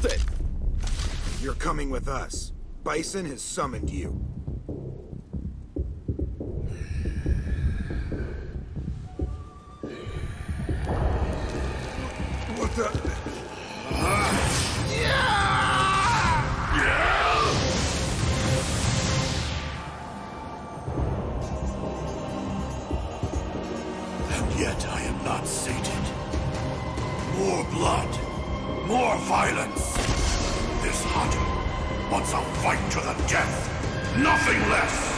killed it! You're coming with us. Bison has summoned you. What the? Yeah! And yet I am not sated. More blood. More violence. This hunter wants a fight to the death. Nothing less.